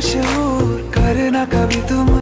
मशहूर करना कभी तुम